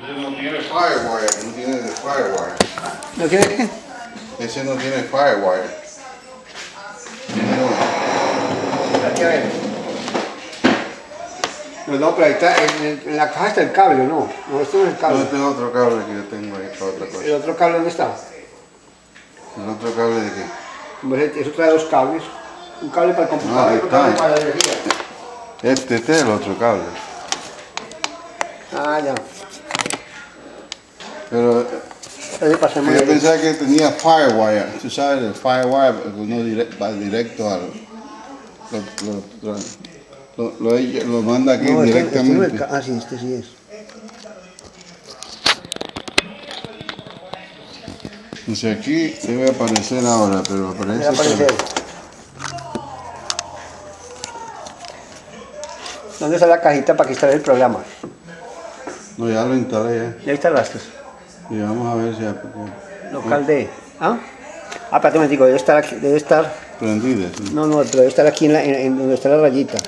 Ese no tiene firewire, no tiene. ¿No qué? Ese no tiene firewire. Tiene uno. Aquí a ver. No, no, pero ahí está, en, la caja está el cable, ¿no? No, este no es el No, cable. este es otro cable que yo tengo ahí para otra cosa. ¿El otro cable dónde está? ¿El otro cable de qué? Pues eso trae dos cables. Un cable para el computador otro está. para la energía. Este, este es el otro cable. Ah, ya. Pero yo ahí. pensaba que tenía firewire. Tú sabes, el firewire uno dire- va directo al. Lo, lo, lo, lo, lo- lo manda aquí No, este, este no directamente. Ah, sí, este sí es. No sé, aquí debe aparecer ahora, pero aparece. Debe aparecer. ¿Dónde está la cajita para que instale el programa? No, ya lo instalé ya. Ya instalaste. Y vamos a ver si Local D. ¿Ah? Ah, espérate un momentico, debe estar aquí, debe estar. Prendido. sí. No, no, pero debe estar aquí en, la, en- en donde está la rayita.